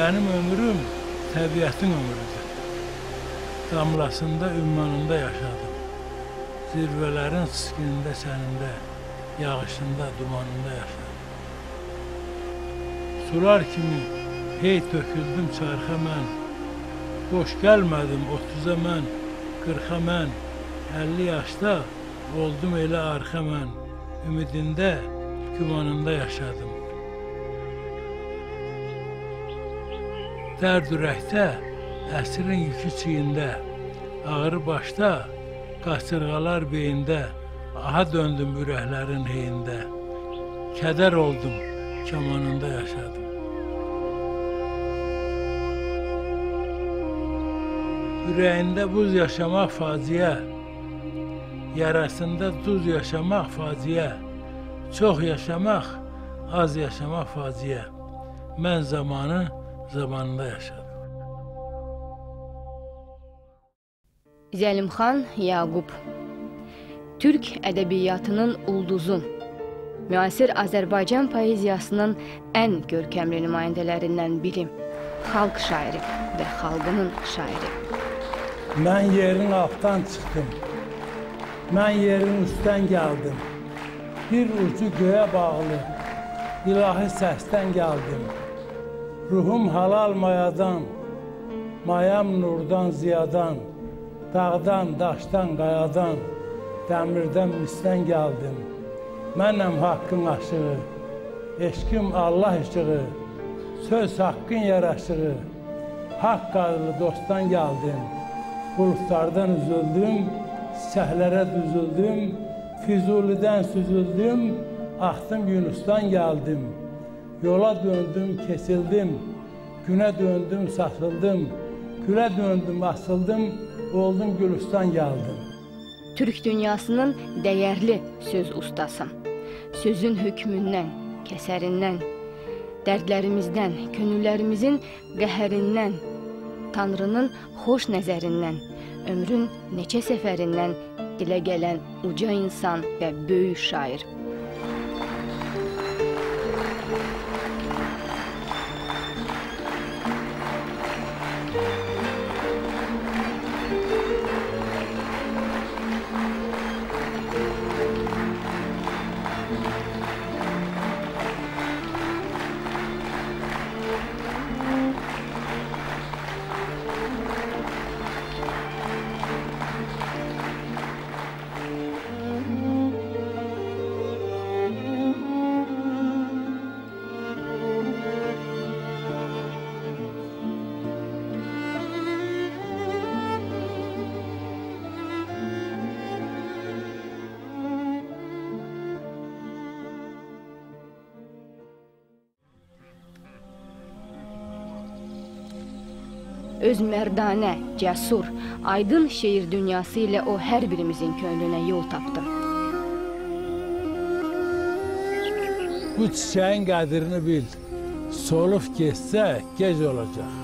Benim ömrüm təbiətin ömrüdür. Damlasında, ümmanında yaşadım. Zirvələrin siskinində sənində, yağışında, dumanında yaşadım. Sular kimi hey töküldüm çarxa mən, boş gəlmədim 30-a mən, 40-a mən, 50 yaşda oldum elə arxa mən, ümidində, gümanında yaşadım. Dərd ürəkdə, əsrin yükü çiyində, ağır başda, qasırğalar beyində, aha döndüm ürəklərin heyində. Kədər oldum, kamanında yaşadım. Ürəyində buz yaşamaq faciə, yarasında duz yaşamaq faciə, çox yaşamaq, az yaşamaq faciə. Mən zamanı zamanında yaşadım. Zəlimxan Yaqub Türk ədəbiyyatının ulduzu, müasir Azərbaycan poeziyasının ən görkəmli nümayəndələrindən biri, xalq şairi və xalqının şairi. Mən yerin altdan çıxdım. Mən yerin üstdən gəldim. Bir ucu göyə bağlı, ilahi səsdən gəldim. Ruhum halal mayadan, mayam nurdan ziyadan, dağdan, daşdan, qayadan, dəmirdən, misdən gəldim. Mənəm haqqın aşığı, eşqim Allah işığı, söz haqqın yaraşığı, haqq adlı dostdan gəldim. Bulutlardan üzüldüm, səhlərə düzüldüm, Füzulidən süzüldüm, axdım Yunusdan gəldim. Yola döndüm, kesildim, günə döndüm, saçıldım, gülə döndüm, asıldım, oldum Gülüstan gəldim. Türk dünyasının dəyərli söz ustası. Sözün hökmündən, kəsərindən, dərdlərimizdən, könüllərimizin qəhərindən, Tanrının xoş nəzərindən, ömrün neçə səfərindən dilə gələn uca insan və böyük şair. Öz mərdanə, cəsur, aydın şeir dünyası ilə o hər birimizin könlünə yol tapdı. Bu çiçəyin qədrini bil. Solub getsə gec olacaq.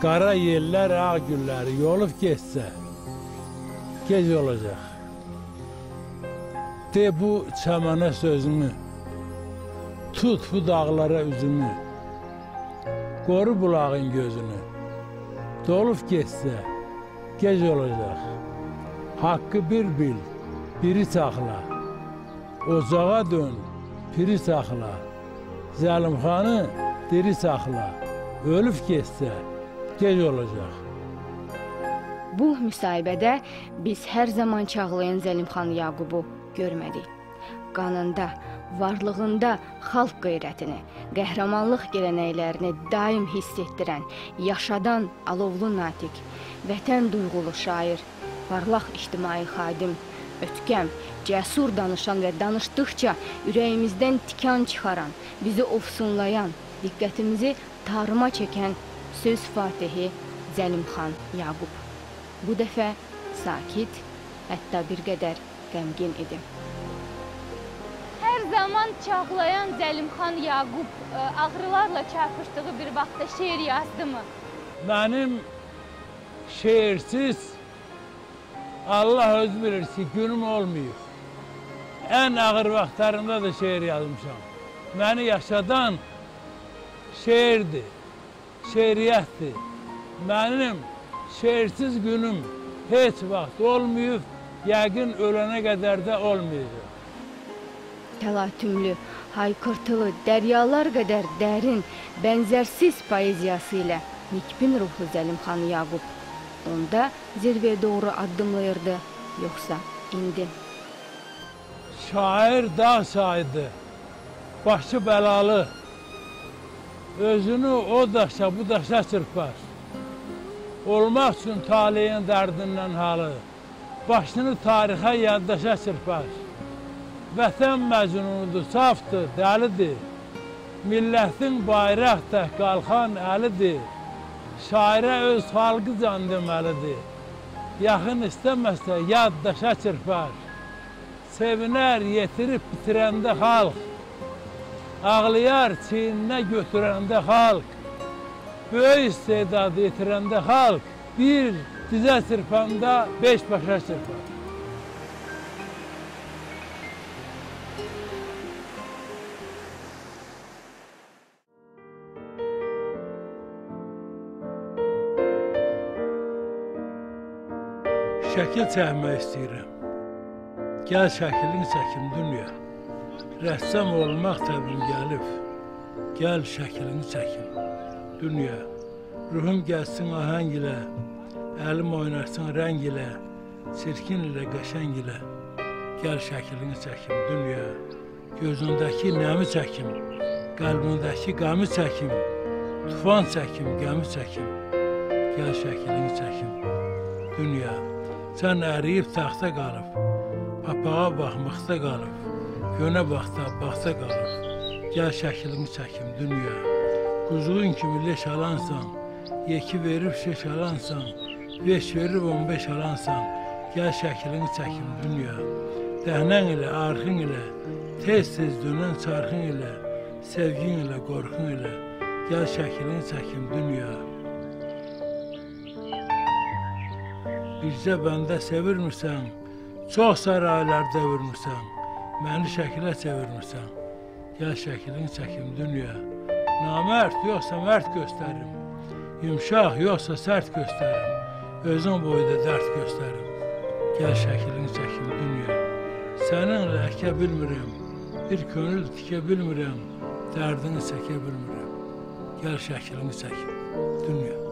Qara yellər, ağ gülləri yolub getsə gec olacaq. De bu çəmənə sözünü, tut bu dağlara üzünü, qoru bulağın gözünü. Dolub getsə gec olacaq. Haqqı bir bil, biri saxla. Ocağa dön, piri saxla. Zəlimxanı diri saxla. Ölüb getsə gec olacaq. Bu müsahibədə biz hər zaman çağlayan Zəlimxan Yaqubu görmədik. Qanında, varlığında xalq qeyrətini, qəhrəmanlıq gələnəklərini daim hiss etdirən, yaşadan alovlu natiq, vətən duyğulu şair, parlaq ictimai xadim, ötkəm, cəsur danışan və danışdıqca ürəyimizdən tikan çıxaran, bizi ofsunlayan, diqqətimizi tarıma çəkən söz fatihi Zəlimxan Yaqub. Bu dəfə sakit, hətta bir qədər qəmgin idi. Hər zaman çağlayan Zəlimxan Yaqub ə, ağrılarla çarpışdığı bir vaxtda şeir yazdımı? Mənim şeirsiz Allah öz bilir ki, günüm olmuyor. Ən ağır vaxtlarımda da şeir yazmışam. Məni yaşadan şeirdir, şeiriyyətdir. Mənim şeirsiz günüm heç vaxt olmayıb, yəqin ölənə qədər də olmayacaq. Təlatümlü, haykırtılı, dəryalar qədər dərin, bənzərsiz poeziyası ilə nikbin ruhlu Zəlimxan Yaqub onda zirvəyə doğru addımlayırdı, yoxsa indi? Şair dağ şairdir, başı bəlalı. Özünü o daşa bu daşa çırpar. Olmaq üçün taleyin dərdindən halı, başını tarixə yaddaşa çırpar. Vətən məcnunudur, safdır, dəlidir. Millətin bayraq tək qalxan əlidir. Şairə öz xalqı can deməlidir. Yaxın istəməsə yaddaşa çırpar. Sevinər yetirib bitirəndə xalq. Ağlayar çiyninə götürəndə xalq. Böyük istedadı yetirəndə xalq. Bir dizə çırpanda beş başa çırpar. Şəkil çəkmək istəyirəm. Gəl şəklini çəkim dünya. Rəssam olmaq təbrim gəlib. Gəl şəklini çəkim dünya. Ruhum gəlsin ahəng ilə, əlim oynasın rəng ilə, çirkin ilə, qəşəng ilə. Gəl şəklini çəkim dünya. Gözündəki nəmi çəkim, qəlbindəki qəmi çəkim, tufan çəkim, qəmi çəkim. Gəl şəklini çəkim dünya. Sən əriyib taxta qalıb, papağa baxmaqda qalıb, gönə baxda, baxda qalıb. Gəl şəklini çəkim dünya. Quzuğun kimi leş alansan, yeki verib şeş alansan, beş verib on beş alansan, gəl şəklini çəkim dünya. Dəhnən ilə, arxın ilə, tez-tez dönən çarxın ilə, sevgin ilə, qorxun ilə, gəl şəklini çəkim dünya. Bircə bəndə sevirmirsən, çox saraylarda vurmursan, məni şəkilə çevirmirsən. Gəl şəklini çəkim dünya. Namərd yoxsa mərd göstərim, yumşaq yoxsa sərt göstərim, özün boyda dərd göstərim. Gəl şəklini çəkim dünya. Səninlə əkə bilmirəm, bir könül tikə bilmirəm, dərdini çəkə bilmirəm. Gəl şəklini çəkim dünya.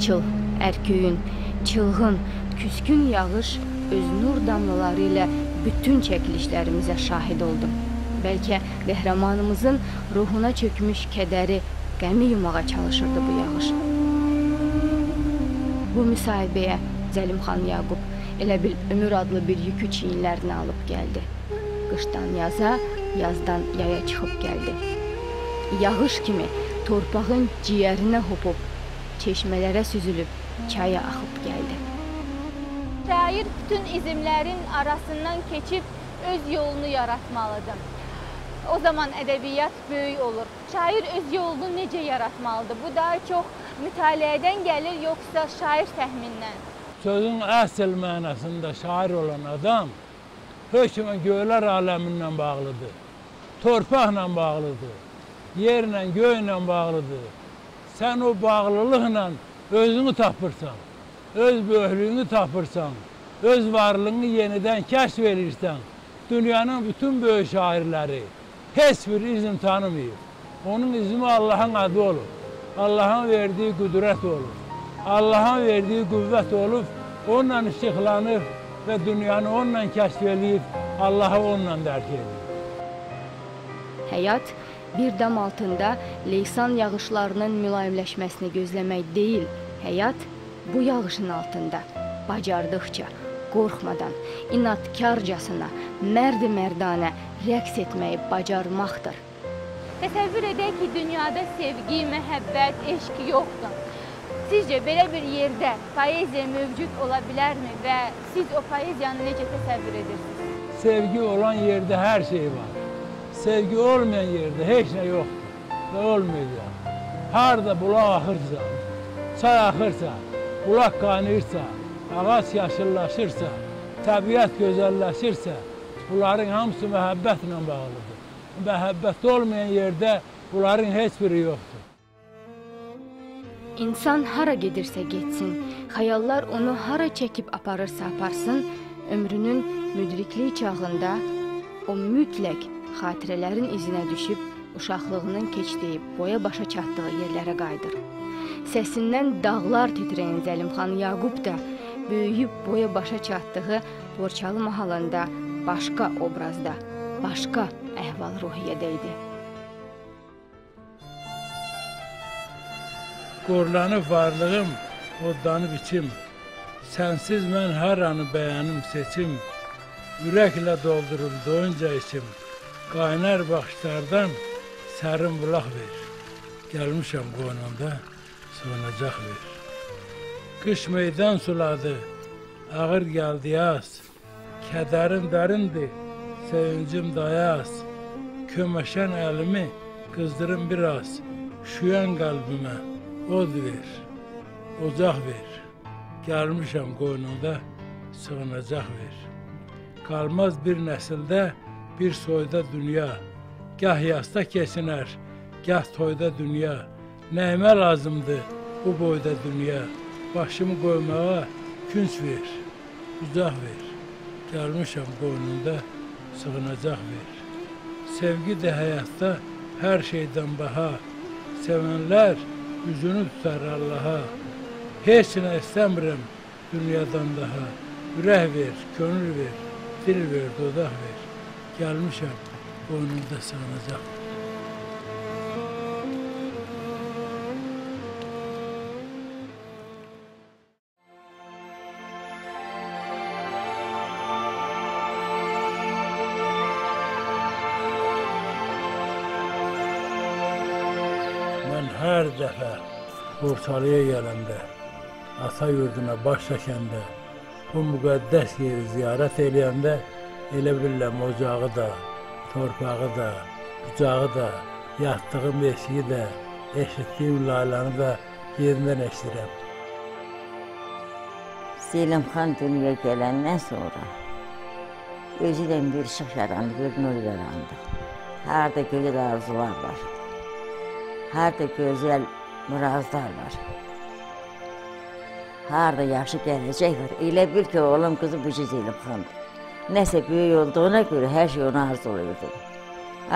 İnatçıl, ərköyün, çılğın, küskün yağış öz nur damlaları ilə bütün çəkilişlərimizə şahid oldum. Bəlkə qəhrəmanımızın ruhuna çökmüş kədəri, qəmi yumağa çalışırdı bu yağış. Bu müsahibəyə Zəlimxan Yaqub elə bil ömür adlı bir yükü çiyinlərinə alıb gəldi. Qışdan yaza, yazdan yaya çıxıb gəldi. Yağış kimi torpağın ciyərinə hopub çeşmələrə süzülüb çaya axıb gəldi. Şair bütün izmlərin arasından keçib öz yolunu yaratmalıdır. O zaman ədəbiyyat böyük olur. Şair öz yolunu necə yaratmalıdır? Bu daha çox mütaliədən gəlir, yoxsa şair təxminindən? Sözün əsl mənasında şair olan adam hökmən göylər aləmindən bağlıdır. Torpaqla bağlıdır. Yerlə, göylə bağlıdır. Sən o bağlılıqla özünü tapırsan, öz böyüklüyünü tapırsan, öz varlığını yenidən kəşf edirsən. Dünyanın bütün böyük şairləri heç bir izm tanımayıb. Onun izmi Allahın adı olur. Allahın verdiyi qüdrət olur. Allahın verdiyi qüvvət olub, onunla işıqlanıb və dünyanı onunla kəşf edib, Allahı onunla dərk edir. Həyat bir dam altında leysan yağışlarının mülayimləşməsini gözləmək deyil, həyat bu yağışın altında bacardıqca, qorxmadan, inadkarcasına, mərd-mərdanə rəqs etməyi bacarmaqdır. Təsəvvür edək ki, dünyada sevgi, məhəbbət, eşq yoxdur. Sizcə belə bir yerdə poeziya mövcud ola bilərmi və siz o poeziyanı necə təsəvvür edirsiniz? Sevgi olan yerde her şey var. Sevgi olmayan yerde hiç ne yoktur ve olmayacak. Harda bulak akırsa, çay akırsa, bulak kaynayırsa, ağaç yaşıllaşırsa, təbiət gözəlləşirsə, bunların hamısı məhəbbətlə bağlıdır. Məhəbbət olmayan yerdə bunların heç biri yoxdur. İnsan hara gedirsə getsin, xəyallar onu hara çəkib aparırsa aparsın, ömrünün müdriklik çağında o mütləq xatirələrin izinə düşüb uşaqlığının keçdiyi, boya başa çatdığı yerlərə qayıdır. Səsindən dağlar titrəyən Zəlimxan Yaqub da böyüyüb boya başa çatdığı Borçalı mahalında başqa obrazda, başqa əhval-ruhiyyədə idi. Qorlanıb varlığım, odlanıb içim. Sənsiz mən hər anı bəyənim seçim. Ürəklə doldurub doyunca içim. kaynar bakışlardan serin bulak ver. Gelmişim konumda sığınacak ver. Kış meydan suladı, ağır geldi yaz. Kederim derindi, sevincim dayaz. Kömeşen elimi kızdırın biraz. Şüyen kalbime od ver, ocak ver. Gelmişim konumda sığınacak ver. Kalmaz bir nesilde bir soyda dünya. Gah yasta keçinər, gah toyda dünya. Nəyimə lazımdır bu boyda dünya? Başımı qoymağa künc ver, uzaq ver. Gəlmişəm qoynunda, sığınacaq ver. Sevgi də həyatda hər şeydən baha. Sevənlər üzünü tutar Allaha. Heç nə istəmirəm dünyadan daha. Ürək ver, könül ver, dil ver, dodaq ver. Gəlmişəm qoynunda sığınacaq. Mən hər dəfə Borçalıya gələndə, ata yurduna baş çəkəndə, bu müqəddəs yeri ziyarət eləyəndə elə bilirəm ocağı da, torpağı da, bucağı da, yatdığım eşiyi də, eşitdiyim laylanı da yerindən eşidirəm. Selim xan dünyaya gələndən sonra özü ilə bir işıq yarandı, bir nur yarandı. Harda gözəl arzular var. Harda gözəl murazlar var. Harda yaxşı gələcək var. Elə bil ki, oğlum qızı bu Zeynəb xandır. Nəsə böyük olduğuna görə hər şey onu arzulayırdı.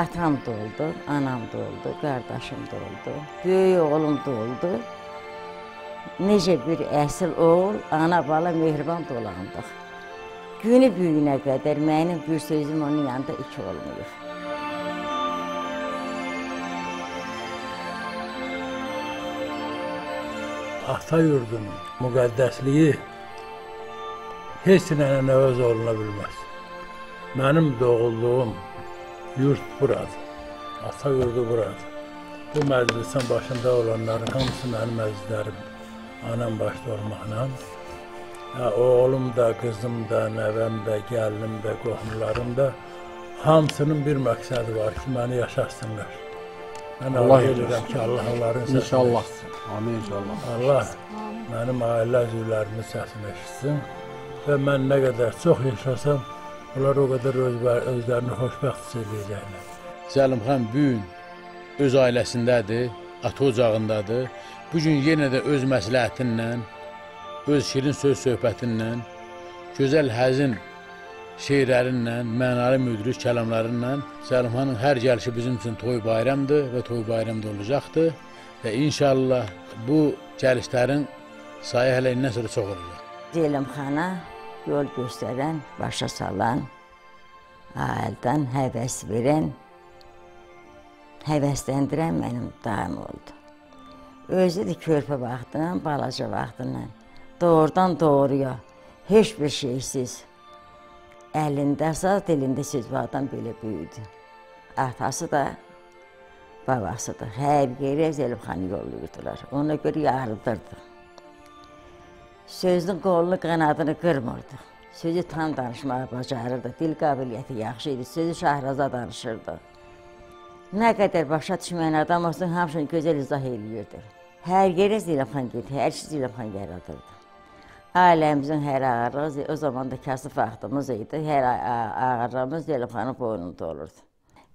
Atam da oldu, anam da oldu, qardaşım da oldu, böyük oğlum da oldu. Necə bir əsl oğul, ana bala mehriban dolandıq. Günü büyüyünə qədər mənim bir sözüm onun yanında iki olmuyor. ata yurdunun müqəddəsliyi heç nə əvəz oluna bilməz. Mənim doğulduğum yurt buradır. Ata yurdu buradır. Bu məclisin başında olanların hamısı mənim əzizlərim. Anam başda olmaqla. Ya, oğlum da, qızım da, nəvəm də, gəlinim də, qohumlarım da hamısının bir məqsədi var ki, məni yaşasınlar. Mən Allah edirəm ki, Allah onların səsini İnşallah. Amin inşallah. Allah mənim ailə üzvlərimin səsini eşitsin və mən nə qədər çox yaşasam, onlar o qədər öz, özlərini xoşbəxt hiss edəcəklər. Zəlimxan bu gün öz ailəsindədir, ata ocağındadır. Bu gün yenə də öz məsləhətinlə, öz şirin söz söhbətinlə, gözəl həzin şeirlərinlə, mənalı müdrik kəlamlarınla Zəlimxanın hər gəlişi bizim üçün toy bayramdır və toy bayramda olacaqdır və inşallah bu gəlişlərin sayı hələ indən sonra çox olacaq. Zeynəb xana yol göstərən, başa salan, aildən həvəs verən, həvəsləndirən mənim daim oldu. Özü də körpə vaxtından, balaca vaxtından, doğrudan doğruya, heç bir şeysiz, əlində saz, dilində söz adam belə böyüdü. Atası da, babası da hər yerə Zəlibxanı yollayırdılar. Ona görə yarıdırdı. Sözün qolunu, qanadını qırmırdı. Sözü tam danışmağı bacarırdı. Dil qabiliyyəti yaxşı idi. Sözü şahraza danışırdı. Nə qədər başa düşməyən adam olsun, hamısını gözəl izah eləyirdi. Hər yerə Zilafxan gedir, hər şey Zilafxan yaradırdı. Ailəmizin hər ağırlığı o zaman da kasıb vaxtımız idi. Hər ağırlığımız Zilafxanın boynunda olurdu.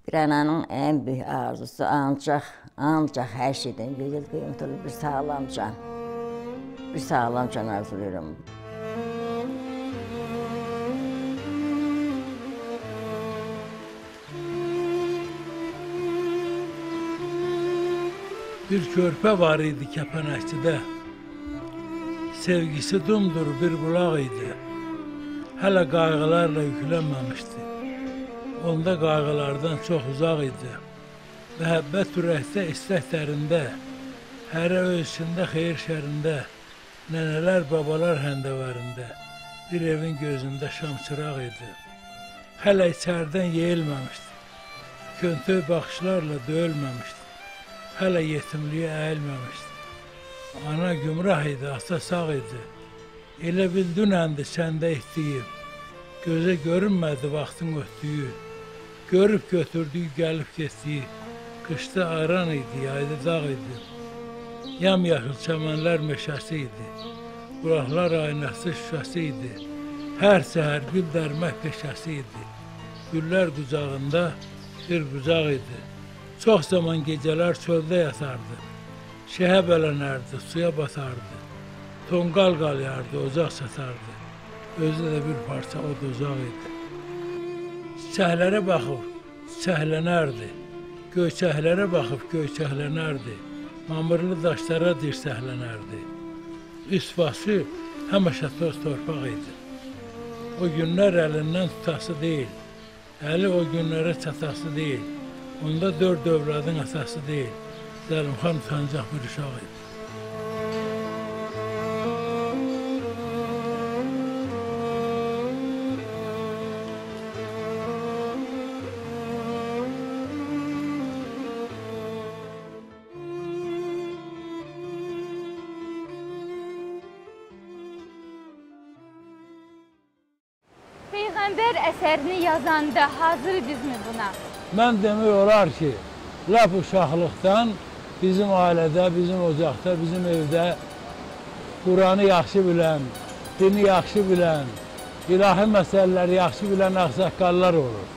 Bir ananın ən böyük arzusu ancaq, ancaq hər şeydən gözəl qiymətli bir sağlam can. Bir sağlam can arzulayıram. Bir körpə var idi kəpənəkçidə. Sevgisi dumdur bir bulaq idi. Hələ qayğılarla yüklənməmişdi. Onda qayğılardan çox uzaq idi. Məhəbbət ürəkdə, istək dərində, hərə ölçündə, xeyir şərində, nənələr, babalar həndəvərində, bir evin gözündə şam çıraq idi. Hələ içərdən yeyilməmişdi. Köntöy baxışlarla döyülməmişdi. Hələ yetimliyə əyilməmişdi. Ana gümrah idi, ata sağ idi. Elə bil dünəndi səndə etdiyim. Gözə görünmədi vaxtın ötdüyü. Görüb götürdüyü, gəlib getdiyi. Qışda aran idi, yayda dağ idi. Yamyaşıl çəmənlər meşəsi idi. Qulaqlar aynası şüşəsi idi. Hər səhər gül dərmək peşəsi idi. Güllər qucağında bir qucaq idi. Çox zaman gecələr çöldə yatardı. Şəhə bələnərdi, suya batardı. Tonqal qalyardı, ocaq satardı. Özü də bir parça od ocaq idi. Çiçəklərə baxıb çiçəklənərdi. Göyçəklərə baxıb göyçəklənərdi. Mamırlı daşlara dirsəklənərdi. Üst başı həmişə toz torpaq idi. O günlər əlindən tutası deyil. Əli o günlərə çatası deyil. Onda dörd övladın atası deyil. Zəlimxan utancaq bir uşaq idi. Yazanda hazır idinizmi buna? Mən demək olar ki, lap uşaqlıqdan bizim ailədə, bizim ocaqda, bizim evdə Quranı yaxşı bilən, dini yaxşı bilən, ilahi məsələləri yaxşı bilən ağsaqqallar olur.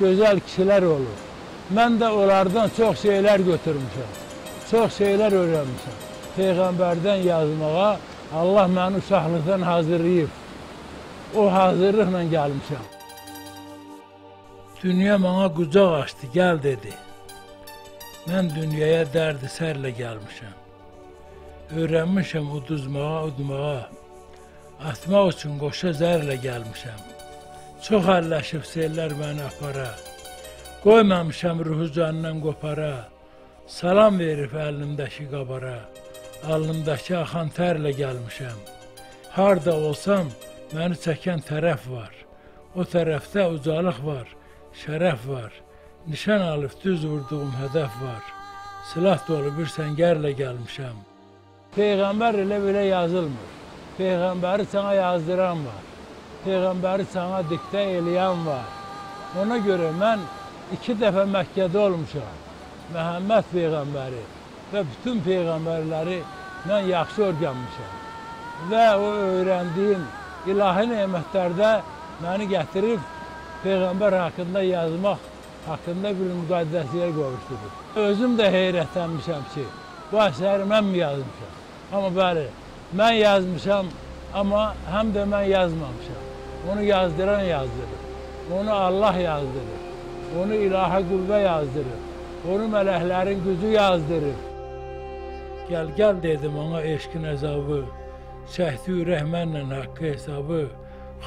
Gözəl kişilər olur. Mən də onlardan çox şeylər götürmüşəm. Çox şeylər öyrənmişəm. Peyğəmbərdən yazmağa Allah məni uşaqlıqdan hazırlayıb. O hazırlıqla gəlmişəm. Dünya mənə qucaq açdı, gəl dedi. Mən dünyaya dərdi sərlə gəlmişəm. Öyrənmişəm uduzmağa, udmağa. Atmaq üçün qoşa zərlə gəlmişəm. Çox əlləşib sellər məni apara. Qoymamışam ruhu candan qopara. Salam verib əlimdəki qabara. Alnımdakı axan tərlə gəlmişəm. Harda olsam, məni çəkən tərəf var. O tərəfdə ucalıq var, şərəf var. Nişan alıb düz vurduğum hədəf var. Silah dolu bir səngərlə gəlmişəm. Peyğəmbər elə belə yazılmır. Peyğəmbəri sənə yazdıran var. Peyğəmbəri sənə diktə eləyən var. Ona görə mən iki dəfə Məkkədə olmuşam. Məhəmməd Peyğəmbəri və bütün Peyğəmbərləri mən yaxşı öyrənmişəm. Və o öyrəndiyim ilahi nemətlərdə məni gətirib Peyğəmbər haqqında yazmaq haqqında bir müqaddəsiyə qovuşdurur. Özüm də heyrətlənmişəm ki, bu əsəri mən yazmışam? Amma bəli, mən yazmışam, amma həm də mən yazmamışam. Onu yazdıran yazdırır. Onu Allah yazdırır. Onu ilahi qüvvə yazdırır. Onu mələklərin gücü yazdırır. Gəl, gəl dedim ona eşqin əzabı. Çəkdi ürək mənlə haqqı hesabı.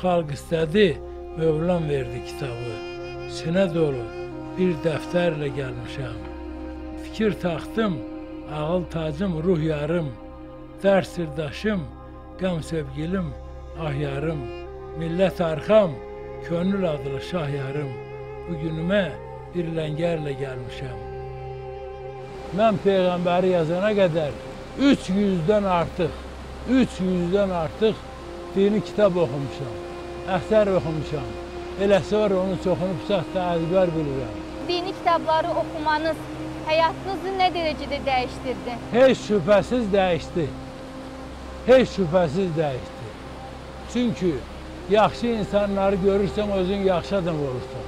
Xalq istədi, Mövlam verdi kitabı. Sinə dolu bir dəftərlə gəlmişəm. Fikir taxtım, ağıl tacım, ruh yarım. Dərs sirdaşım, qəm sevgilim, ah yarım. Millət arxam, könül adlı şah yarım. Bu günümə bir ləngərlə gəlmişəm. Mən Peyğəmbəri yazana qədər 300-dən artıq 300-dən artıq dini kitab oxumuşam. Əsər oxumuşam. Eləsi var onun çoxunu pusatda əzbər bilirəm. Dini kitabları oxumanız həyatınızı nə dərəcədə dəyişdirdi? Heç şübhəsiz dəyişdi. Heç şübhəsiz dəyişdi. Çünki yaxşı insanları görürsən, özün yaxşı adam olursan.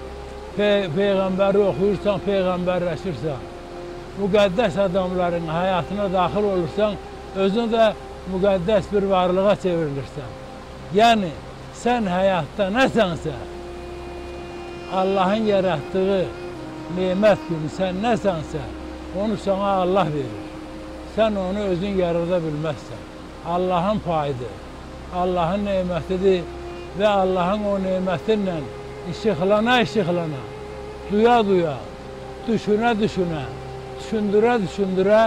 Pe Peyğəmbəri oxuyursan, peyğəmbərləşirsən. Müqəddəs adamların həyatına daxil olursan, özün də müqəddəs bir varlığa çevrilirsən. Yəni sən həyatda nəsənsə, Allahın yaratdığı nemət kimi sən nəsənsə, onu sana Allah verir. Sən onu özün yarada bilməzsən. Allahın payıdır. Allahın nemətidir və Allahın o nemətinlə işıqlana işıqlana, duya duya, düşünə düşünə, düşündürə düşündürə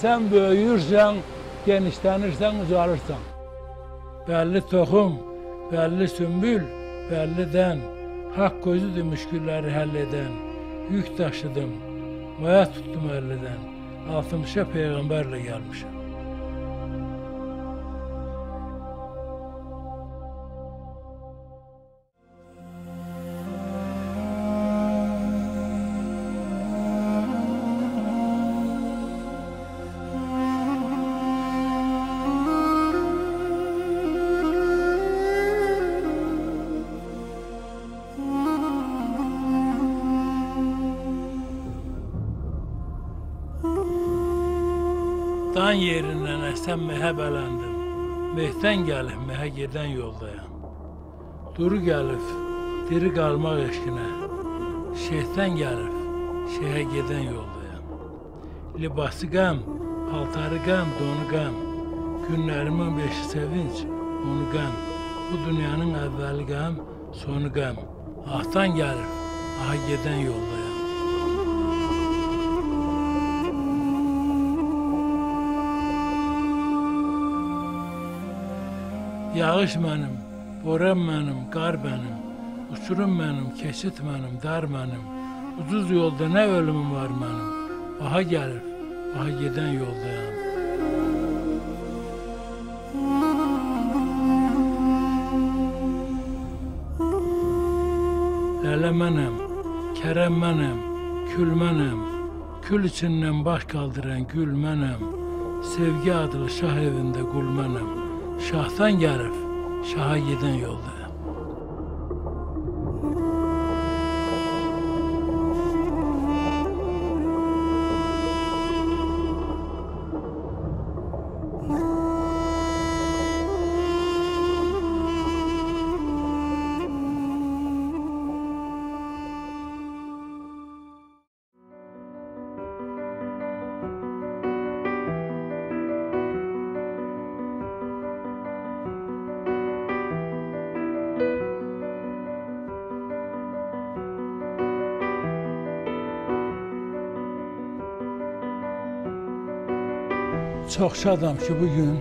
sən böyüyürsən, genişlənirsən, ucalırsan. Bəlli toxum, bəlli sümbül, bəlli dən, haqq gözüdür müşkülləri həll edən. Yük daşıdım, maya tutdum əllidən. 60-a peyğəmbərlə gəlmişəm. sen mehe belendim. Mehten gelif mehe giden yoldayım. Duru gelif, diri kalmak eşkine. Şeyhten gelif, şeyhe giden yoldayım. Libası gam, paltarı gam, donu gam. Günlerimin beşi sevinç, onu gam. Bu dünyanın evveli gam, sonu gam. Ahtan gelif, aha giden yoldayım. Yağış mənim, boran mənim, qar mənim, uçurum mənim, keçid mənim, dar mənim. Ucuz yolda nə ölümüm var mənim. Baha gəlir, baha gedən yoldayam. Lələ mənəm, kərəm mənəm, kül mənəm. Kül içindən baş qaldıran gül mənəm. Sevgi adlı şah evində qul mənəm. Şahdan gəlib, şaha gedən yoldayam. Çox şadam ki, bu gün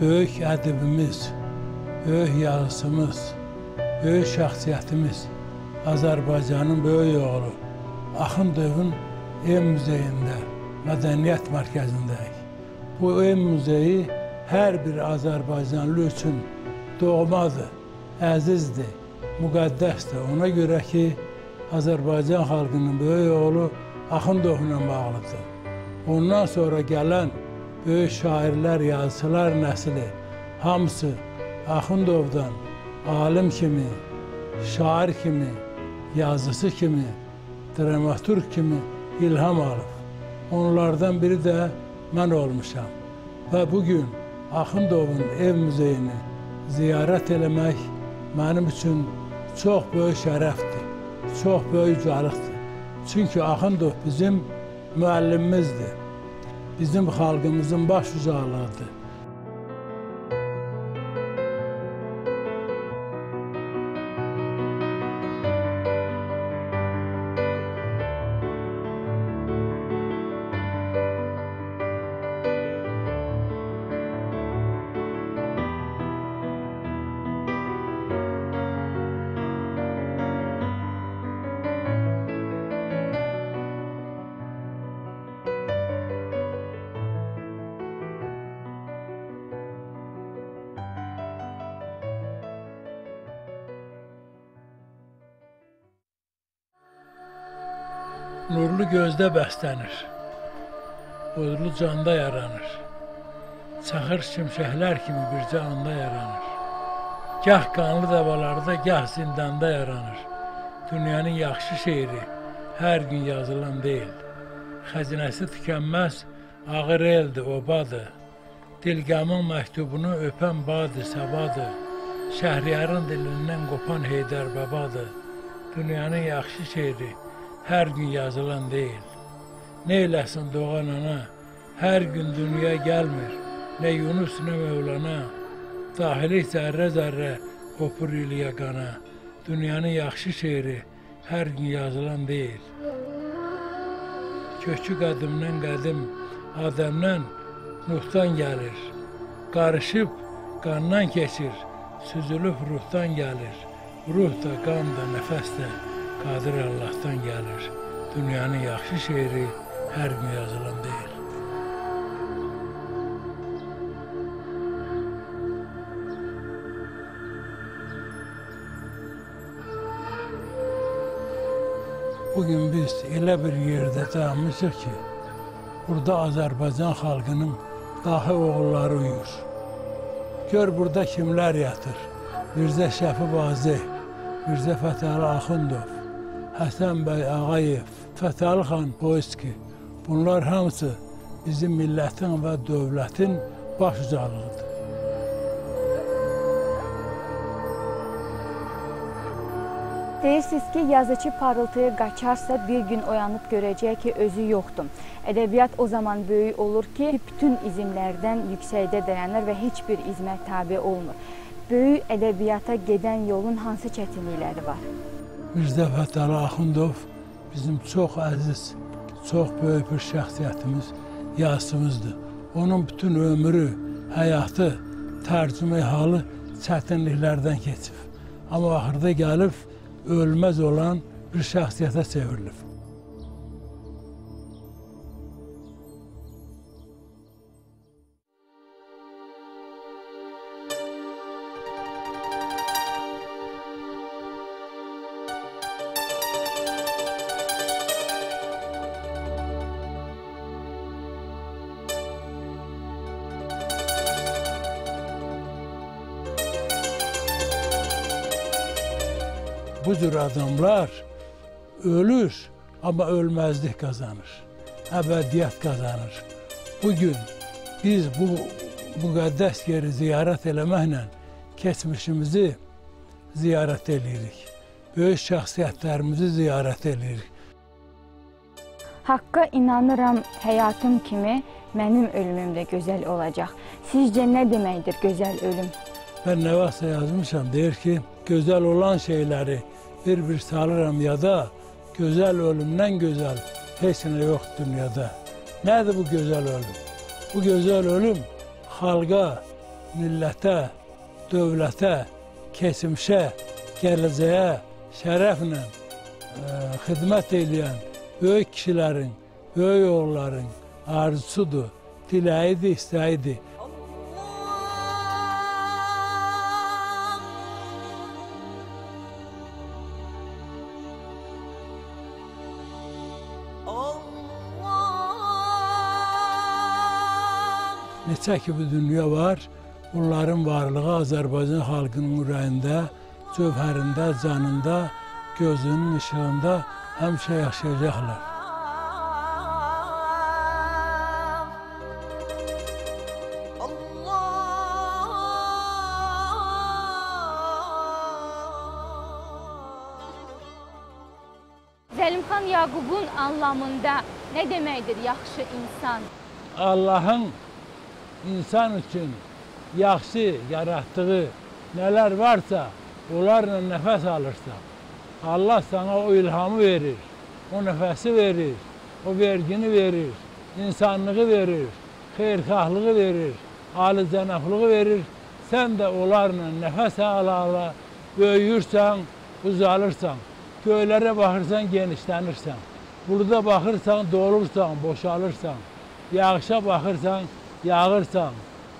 böyük ədibimiz, böyük yazıçımız, böyük şəxsiyyətimiz Azərbaycanın böyük oğlu Axundovun ev muzeyində, mədəniyyət mərkəzindəyik. Bu ev muzeyi hər bir Azərbaycanlı üçün doğmadır, əzizdir, müqəddəsdir. Ona görə ki, Azərbaycan xalqının böyük oğlu Axundovla bağlıdır. Ondan sonra gələn böyük şairlər, yazıçılar nəsli hamısı Axundovdan alim kimi, şair kimi, yazıcı kimi, dramaturg kimi ilham alıb. Onlardan biri də mən olmuşam. Və bugün Axundovun ev muzeyini ziyarət eləmək mənim üçün çox böyük şərəfdir, çox böyük ucalıqdır. Çünki Axundov bizim müəllimimizdir. Bizim xalqımızın baş ucaqlığıdır. Gözdə bəslənir. Odlu canda yaranır. Çaxır şimşəklər kimi bircə anda yaranır. Gah qanlı davalarda, gah zindanda yaranır. Dünyanın yaxşı şeiri hər gün yazılan deyil. Xəzinəsi tükənməz, ağır eldir, obadır. Dilqamın məktubunu öpən badır, səbadır. Şəhriyarın dilindən qopan Heydər babadır. Dünyanın yaxşı şeiri hər gün yazılan deyil. Neyləsin doğan ana, hər gün dünya gəlmir. Nə Yunus, nə Mövlana. Dahili zərrə-zərrə qopur iliyə qana. Dünyanın yaxşı şeiri hər gün yazılan deyil. Kökü qədimdən qədim, Adəmdən Nuhdan gəlir. Qarışıb qandan keçir, süzülüb ruhdan gəlir. Ruh da, qan da, nəfəs də Qadir Allahdan gəlir. Dünyanın yaxşı şeiri hər gün yazılan deyil. Bugün biz elə bir yerdə dayanmışıq ki, burada Azərbaycan xalqının dahi oğulları uyur. Gör burada kimlər yatır. Mirzə Şəfi Vazeh, Mirzə Fətəli Axundov, Həsən bəy Ağayev, Fətəli xan Boyski. Bunlar hamısı bizim millətin və dövlətin başucalığıdır. Deyirsiniz ki, yazıcı parıltıya qaçarsa bir gün oyanıb görəcək ki, özü yoxdur. Ədəbiyyat o zaman böyük olur ki, bütün izmlərdən yüksəkdə dayanır və heç bir izmə tabe olmur. Böyük ədəbiyyata gedən yolun hansı çətinlikləri var? Mirzə Fətəli Axundov bizim çox əziz, çox böyük bir şəxsiyyətimiz, yazımızdır. Onun bütün ömrü, həyatı, tərcümə halı çətinliklərdən keçib. Amma axırda gəlib ölməz olan bir şəxsiyyətə çevrilib. Bu cür adamlar ölür ama ölmezlik kazanır. Ebediyet kazanır. Bugün biz bu müqəddəs yeri ziyarət eləməklə keçmişimizi ziyarət eləyirik. Böyük şəxsiyyətlərimizi ziyarət eləyirik. Haqqa inanıram, həyatım kimi mənim ölümüm də gözəl olacaq. Sizcə nə deməkdir gözəl ölüm? Ne varsa yazmışam deyir ki güzel olan şeyleri bir bir salıram ya da güzel ölümden güzel hiç ne yok dünyada. Nedir bu güzel ölüm? Bu güzel ölüm halka, millete, devlete, kesimşe, geleceğe şerefle e, hizmet eyləyən böyük kişilerin, böyük oğulların arzusudur, diləyidir, istəyidir. Neçə ki bu dünya var, bunların varlığı Azərbaycan xalqının ürəyində, cövhərində, canında, gözünün işığında həmişə yaşayacaqlar. Zəlimxan Yaqubun anlamında nə deməkdir yaxşı insan? Allahın insan üçün yaxşı yaratdığı nələr varsa, onlarla nəfəs alırsan, Allah sana o ilhamı verir, o nəfəsi verir, o vergini verir, insanlığı verir, xeyirxahlığı verir, alicənablığı verir. Sən də onlarla nəfəs ala-ala böyüyürsən, uzalırsan. Göylərə baxırsan, genişlənirsən. Burada baxırsan, dolursan, boşalırsan. Yağışa baxırsan, yağırsan.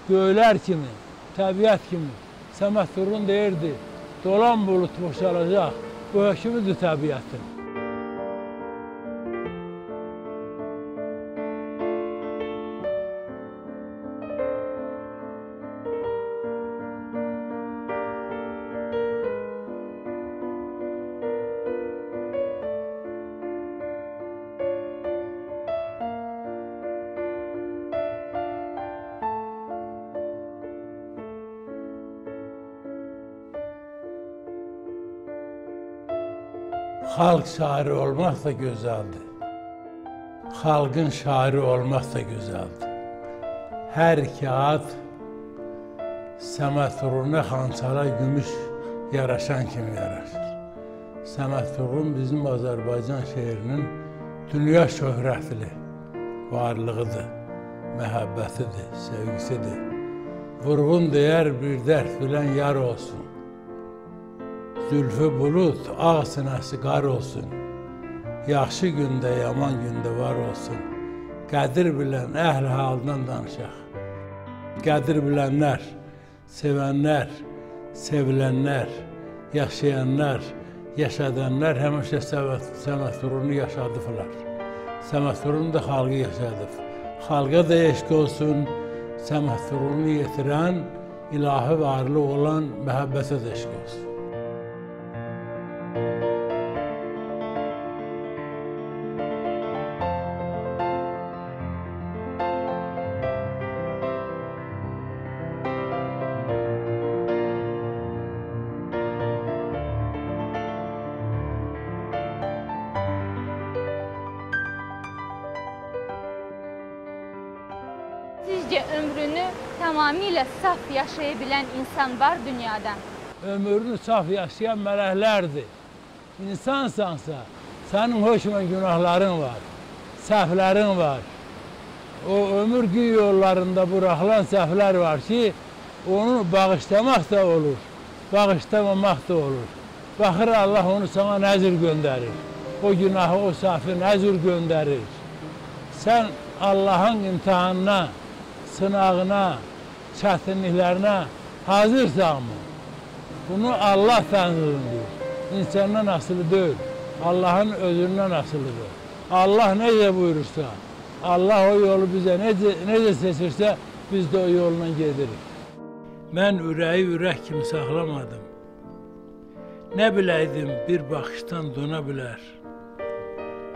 Göylər kimi, təbiət kimi. Səməd Turun deyirdi, dolan bulut boşalacaq. Bu hökmüdür təbiətin. Xalq şairi olmaq da gözəldir. Xalqın şairi olmaq da gözəldir. Hər kağıt Səməd Turuna xançala gümüş yaraşan kimi yaraşır. Səməd Turun bizim Azərbaycan şeirinin dünya şöhrətli varlığıdır, məhəbbətidir, sevgisidir. Vurğun deyər bir dərd bilən yar olsun. Zülfü bulut, ağ sinəsi qar olsun. Yaxşı gündə, yaman gündə var olsun. Qədir bilən əhl halından danışaq. Qədir bilənlər, sevənlər, sevilənlər, yaşayanlar, yaşadanlar həmişə Səməturunu yaşadıblar. Səməturun da xalqı yaşadıb. Xalqa da eşq olsun, Səməturunu yetirən, ilahi varlı olan məhəbbətə də eşq olsun. Yaşaya bilən insan var dünyada? ömrünü saf yaşayan mələklərdir. İnsansansa, sənin hökmən günahların var, səhvlərin var. O ömür gün yollarında buraxılan səhvlər var ki, onu bağışlamaq da olur, bağışlamamaq da olur. Baxır Allah onu sana nəzir göndərir. O günahı, o səhvi nəzir göndərir. Sən Allahın imtihanına, sınağına, çətinliklərinə hazırsanmı? Bunu Allah tənzimdir. İnsandan asılı deyil. Allahın özündən asılıdır. Allah necə buyurursa, Allah o yolu bizə necə, necə seçirsə, biz də o yolla gedirik. Mən ürəyi ürək kimi saxlamadım. Nə biləydim bir baxışdan dona bilər.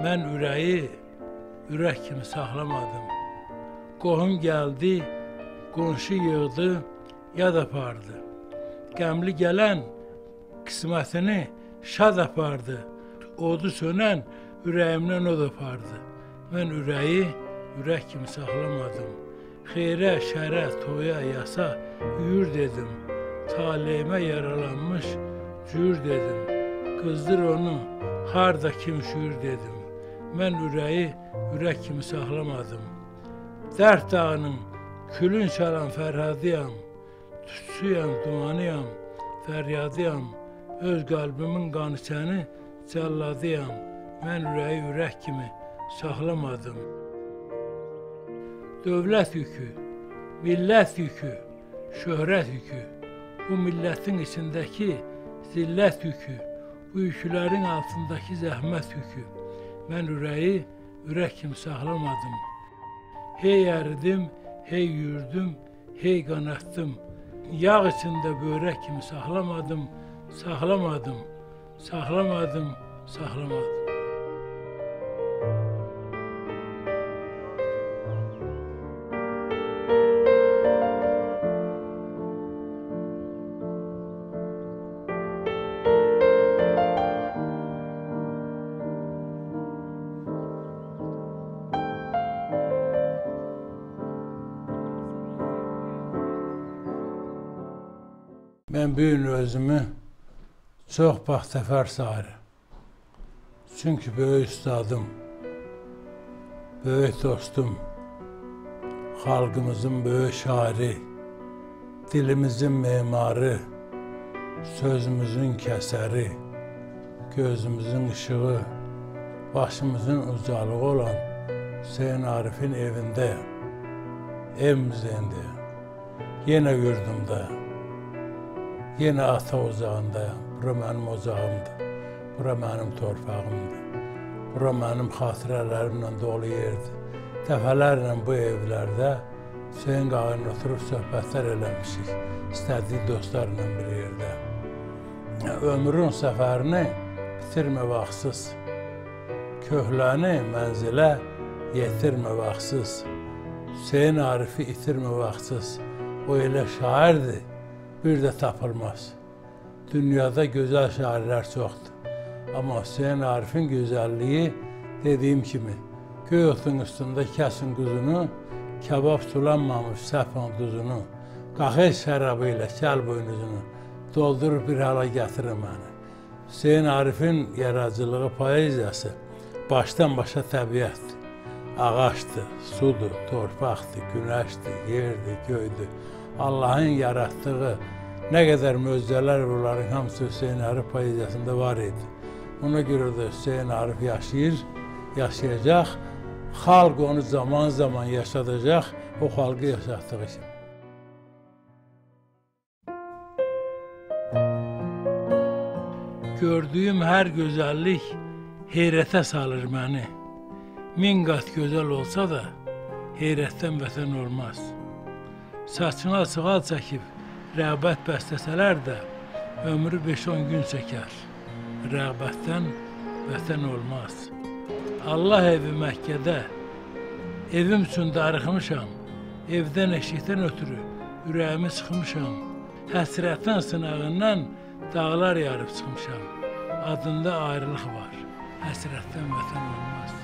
Mən ürəyi ürək kimi saxlamadım. Qohum gəldi, qonşu yığdı, yad apardı. Qəmli gələn qismətini şad apardı. Odu sönən ürəyimdən od apardı. Mən ürəyi ürək kimi saxlamadım. Xeyrə, şərə, toya, yasa yür dedim. Taleyimə yaralanmış cür dedim. Qızdır onu, harda kim şür dedim. Mən ürəyi ürək kimi saxlamadım. Dərd dağının külün çalan Fərhadiyam. Tütsüyəm, dumanıyam, fəryadıyam. Öz qəlbimin qanı səni cəlladıyam. Mən ürəyi ürək kimi saxlamadım. Dövlət yükü, millət yükü, şöhrət yükü, bu millətin içindəki zillət yükü, bu yüklərin altındakı zəhmət yükü. Mən ürəyi ürək kimi saxlamadım. Hey əridim, hey yürüdüm, hey qanatdım. Yağ içində börək kimi saxlamadım, saxlamadım, saxlamadım, bu gün özümü çox baxtəfər sayıram. Çünki böyük ustadım, böyük dostum, xalqımızın böyük şairi, dilimizin memarı, sözümüzün kəsəri, gözümüzün işığı, başımızın ucalığı olan Hüseyin Arifin evindəyəm. Ev muzeyindəyəm. Yenə yurdumdayam. Yenə ata ocağındayam. Bura mənim ocağımdır. Bura mənim torpağımdır. Bura mənim xatirələrimlə dolu yerdir. Dəfələrlə bu evlərdə Hüseyin qağayla oturub söhbətlər eləmişik. İstədiyi dostlarla bir yerdə. Ömrün səfərini bitirmə vaxtsız. Köhləni mənzilə yetirmə vaxtsız. Hüseyin Arifi itirmə vaxtsız. O elə şairdir bir də tapılmaz. Dünyada gözəl şairlər çoxdur. Ama Hüseyin Arif'in güzelliği dediğim kimi göy otun üstünde kesin kuzunu, kebap sulanmamış safan tuzunu, kahve şarabıyla çal boynuzunu doldurur bir hala getirir beni. Hüseyin Arif'in yaratıcılığı poeziyası baştan başa tabiat. Ağaçtı, sudur, torpaqdır, güneştir, yerdir, göydür. Allah'ın yarattığı ne kadar möcüzeler bunların hamısı Hüseyin Arif poeziyasında var idi. Ona göre de Hüseyin Arif yaşayır, yaşayacak. Halk onu zaman zaman yaşatacak, o halkı yaşattığı için. Gördüğüm her güzellik heyrete salır beni. Min qat gözəl olsa da heyrətdən vətən olmaz. Saçına sığal çəkib rəğbət bəstəsələr də ömrü 5-10 gün çəkər. Rəğbətdən vətən olmaz. Allah evi Məkkədə evim üçün darıxmışam. Evdən eşikdən ötürü ürəyimi sıxmışam. Həsrətin sınağından dağlar yarıb çıxmışam. Adında ayrılıq var. Həsrətdən vətən olmaz.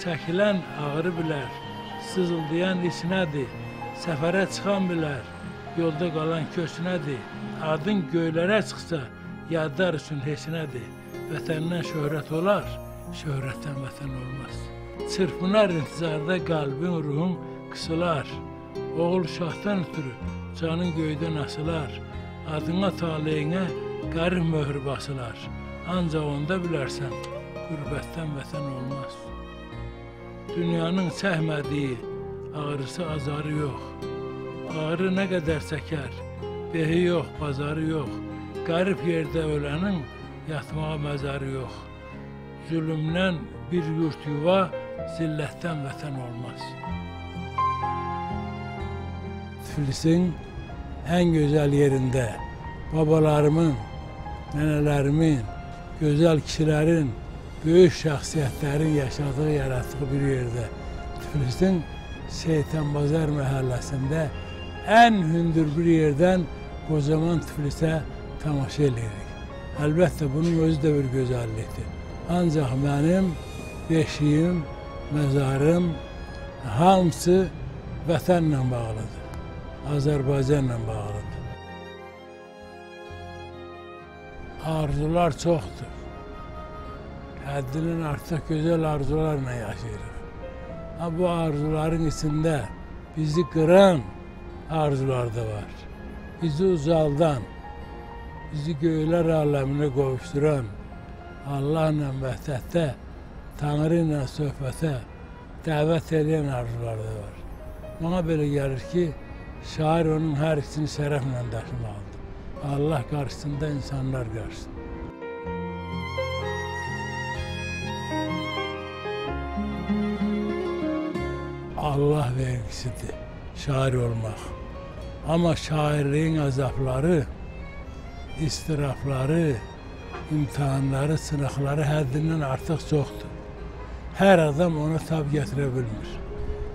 Çəkilən ağrı bilər, sızıldayan isinədir, səfərə çıxan bilər, yolda qalan köçünədir. Adın göylərə çıxsa, yadlar üçün heçnədir. Vətəndən şöhrət olar, şöhrətdən vətən olmaz. Çırpınar intizarda qəlbin, ruhun qısılar. Oğul şahdan ötürü canın göydən asılar. Adına taleyinə qərib möhür basılar. Ancaq onda bilərsən, qürbətdən vətən olmaz. Dünyanın çəkmədiyi ağrısı azarı yox. Ağrı nə qədər çəkər, behi yox, bazarı yox. Qərib yerdə ölənin yatmağa məzarı yox. Zülmdən bir yurt yuva, zillətdən vətən olmaz. Tiflisin en güzel yerinde babalarımın, nenelerimin, güzel kişilerin, büyük şahsiyetlerin yaşadığı, yarattığı bir yerde. Tiflis'in Şeytan Bazar mahallesinde en hündür bir yerden kocaman Tiflis'e tamaşa edirik. Elbette bunun özü de bir güzellikti. Ancak benim beşiğim, mezarım hamısı vətənlə bağlıdır. Azərbaycanla bağlıdır. Arzular çoxdur. Həddindən artıq gözəl arzularla yaşayırıq. Ha bu arzuların içində bizi qıran arzular da var. Bizi uzaldan, bizi göylər aləminə qovuşduran, Allahla vəhdətdə, Tanrı ilə söhbətə dəvət arzular da var. Bana belə gəlir ki, şair onun hər ikisini şərəflə daşımalıdır. Allah qarşısında insanlar qarşısında. Allah vergisidir şair olmaq. Ama şairliğin azapları, istirafları, imtihanları, sınaqları həddindən artıq çoxdur. Hər adam ona tab gətirə bilmir.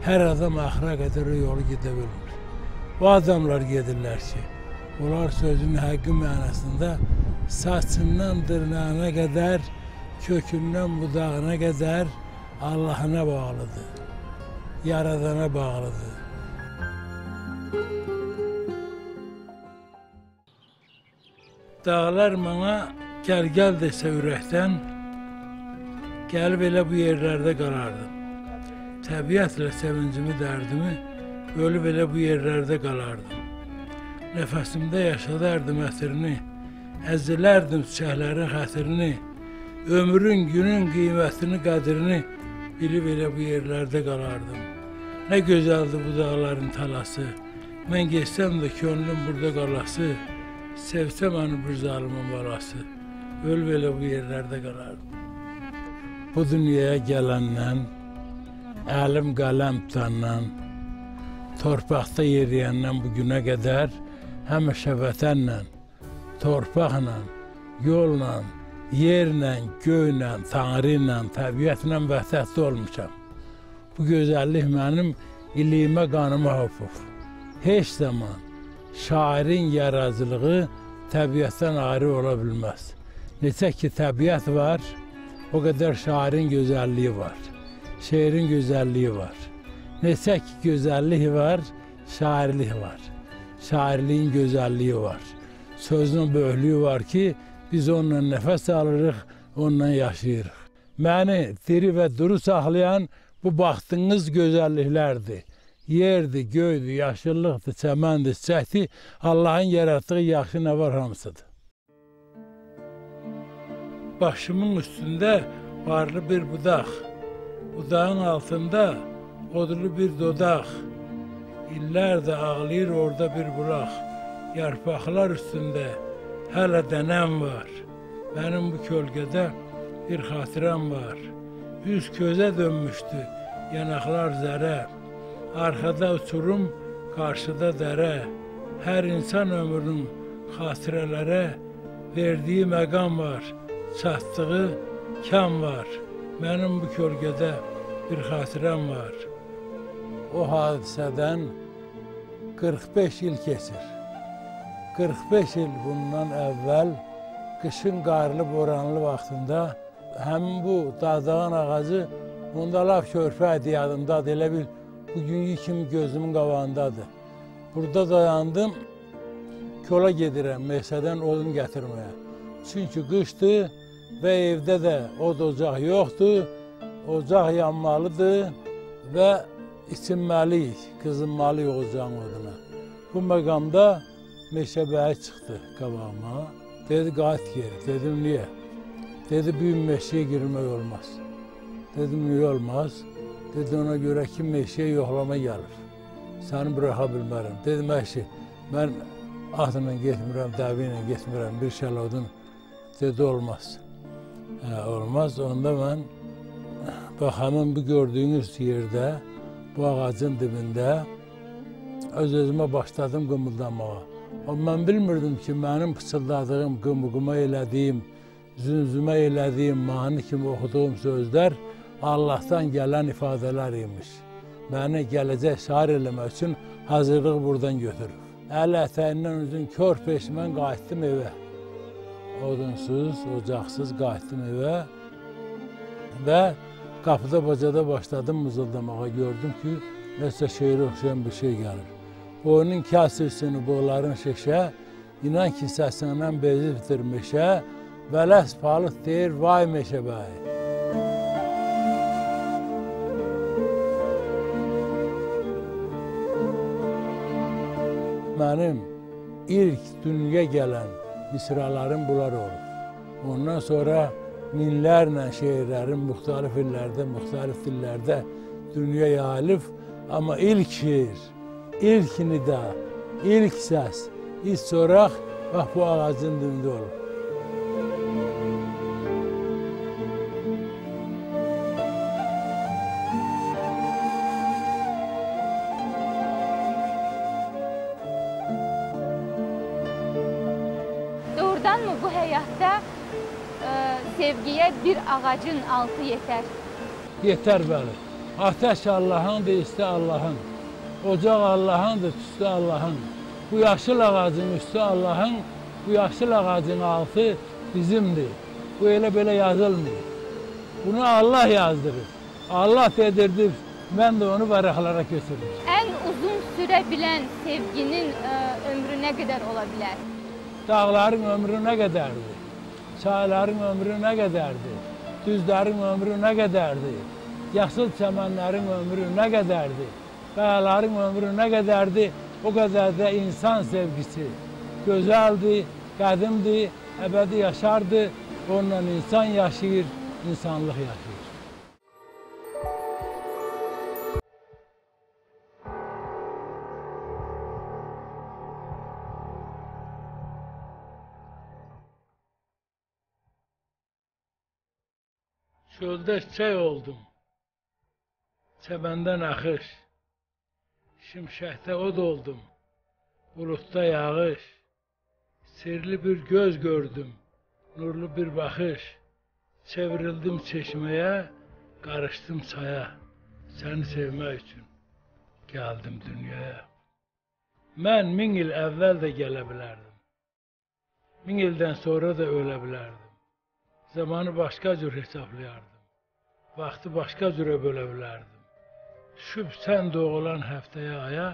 Hər adam axıra qədər o yolu gedə bilmir. Bu adamlar gedirlər ki, onlar sözün həqiqi mənasında saçından dırnağına qədər, kökündən budağına qədər Allahına bağlıdır. Yaradana bağlıdır. Dağlar mənə gəl gəl desə ürəkdən, gəlib elə bu yerlərdə qalardım. Təbiətlə sevincimi, dərdimi ölüb elə bu yerlərdə qalardım. Nəfəsimdə yaşadardım ətrini, əzilərdim çiçəklərin xətrini, ömrün, günün qiymətini, qədrini bilib elə bu yerlərdə qalardım. Nə gözəldir bu dağların talası. Mən getsəm də könlüm burada qalası. Sevsə məni bir zalimin balası. Ölüb elə bu yerlərdə qalardım. Bu dünyaya gələndən, əlim qələm tutandan, torpaqda yeriyəndən bu günə qədər həmişə vətənlə, torpaqla, yolla, yerlə, göylə, tanrı ilə, təbiətlə vəhdətli olmuşam. Bu gözəllik mənim iliyimə, qanıma hopub. Heç zaman şairin yaradıcılığı təbiətdən ayrı ola bilməz. Neçə ki təbiət var, o qədər şairin gözəlliyi var. Şeirin gözəlliyi var. Neçə ki gözəllik var, şairlik var. Şairliyin gözəlliyi var. Sözün böyüklüyü var ki, biz onunla nəfəs alırıq, onunla yaşayırıq. Məni diri və duru saxlayan bu baxdığınız gözəlliklərdir. Yerdir, göydür, yaşıllıqdır, çəməndir, çiçəkdir. Allahın yaratdığı yaxşı nə var hamısıdır. Başımın üstündə varlı bir budaq. Budağın altında odlu bir dodaq. İllərdə ağlayır orada bir bulaq. Yarpaqlar üstündə hələ dənəm var. Mənim bu kölgədə bir xatirəm var. Üz közə dönmüşdü, yanaqlar zərə. Arxada uçurum, qarşıda dərə. Hər insan ömrünün xatirələrə verdiyi məqam var, çatdığı kam var. Mənim bu kölgədə bir xatirəm var. O hadisədən 45 il keçir. 45 il bundan əvvəl qışın qarlı, boranlı vaxtında həmin bu dadağın ağacı onda laf körpə idi yadımdadır. Elə bil bugünkü kimi gözümün qabağındadır. Burada dayandım, kola gedirəm meşədən odun gətirməyə. Çünki qışdır və evdə də od ocaq yoxdur. Ocaq yanmalıdır və içinməliyik, qızınmalıyıq ocağın oduna. Bu məqamda meşəbəyi çıxdı qabağıma. Dedi, qayıt geri. Dedim, niyə? Dedi, büyük meşəyə girmək olmaz. Dedim, niyə olmaz? Dedi, ona görə ki, meşəyə yoxlama gəlir. Səni buraxa bilmərəm. Dedim, əşi, mən atla getmirəm, dəvi ilə getmirəm, bir şəl odun. Dedi, olmaz. Hə, olmaz. Onda mən bax, həmin bu gördüyünüz yerdə, bu ağacın dibində öz-özümə başladım qımıldanmağa. Amma mən bilmirdim ki, mənim pıçıldadığım, qımıqıma elədiyim, zünzümə elədiyim, mani kimi oxuduğum sözlər Allahdan gələn ifadələr imiş. Məni gələcək şair eləmək üçün hazırlığı buradan götürüb. Əl ətəyindən üzün kör peşmən qayıtdım evə. Odunsuz, ocaqsız qayıtdım evə və qapıda bacada başladım mızıldamağa. Gördüm ki, nəsə şeirə oxşayan bir şey gəlir. Boynun kəsirsini boğların şeşə, inan ki səsindən bezi bitirmişə, vələs palıq deyir, vay meşəbəyi. Mənim ilk dünyaya gələn misralarım bunlar olub. Ondan sonra minlərlə şeirlərim müxtəlif illərdə, müxtəlif dillərdə dünyaya yayılıb. Amma ilk şeir, ilk nida, ilk səs, ilk soraq bax bu ağacın dibində olub. Ağacın altı yetər? Yetər bəli. Ateş Allahındır, isti Allahın. Ocaq Allahındır, tüstü Allahın. Bu yaşıl ağacın üstü Allahın, bu yaşıl ağacın altı bizimdir. Bu elə belə yazılmır. Bunu Allah yazdırır. Allah dedirdir, mən də onu vərəqlərə köçürmüşəm. Ən uzun sürə bilən sevginin ə, ömrü nə qədər ola bilər? Dağların ömrü nə qədərdir? Çayların ömrü nə qədərdir? Düzlərin ömrü nə qədərdir? Yaşıl çəmənlərin ömrü nə qədərdir? Qayaların ömrü nə qədərdir? O qədər də insan sevgisi gözəldir, qədimdir, əbədi yaşardır. Onunla insan yaşayır, insanlıq yaşayır. Çöldə çiçək oldum. Çəməndən axış. Şimşəkdə od oldum. Buludda yağış. Sirli bir göz gördüm. Nurlu bir baxış. Çevrildim çeşməyə, qarışdım çaya. Səni sevmək üçün gəldim dünyaya. Mən min il əvvəl də gələ bilərdim. Min ildən sonra da ölə bilərdim. Zamanı başqa cür hesablayardım. Vaxtı başqa cürə bölə bilərdim. Düşüb sən doğulan həftəyə aya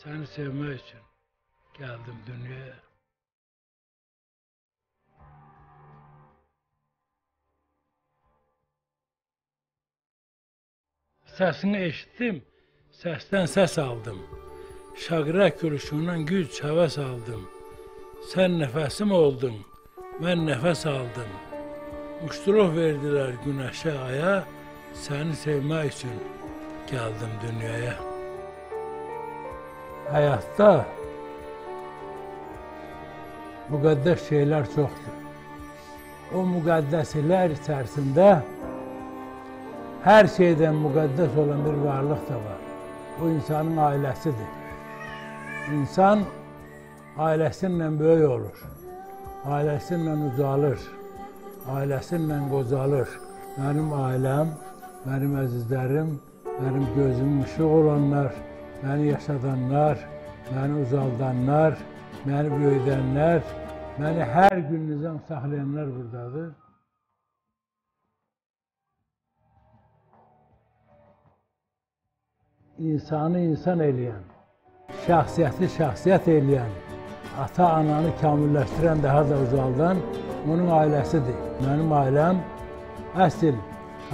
səni sevmək üçün gəldim dünyaya. Səsini eşitdim, səsdən səs aldım. Şaqraq gülüşündən güc həvəs aldım. Sən nəfəsim oldun, mən nəfəs aldım. Muştuluq verdilər günəşə, aya, səni sevmək üçün gəldim dünyaya. Həyatda müqəddəs şeylər çoxdur. O müqəddəslər içərisində hər şeydən müqəddəs olan bir varlıq da var. Bu insanın ailəsidir. İnsan ailəsinlə böyük olur. Ailəsinlə ucalır. Ailəsinlə qocalır. Mənim ailəm, mənim əzizlərim, mənim gözümün işıq olanlar, məni yaşadanlar, məni uzaldanlar, məni böyüdənlər, məni hər gün nizam saxlayanlar buradadır. insanı insan eləyən, şəxsiyyəti şəxsiyyət eləyən, ata-ananı kamilləşdirən daha da uzaldan onun ailəsidir. Mənim ailəm əsl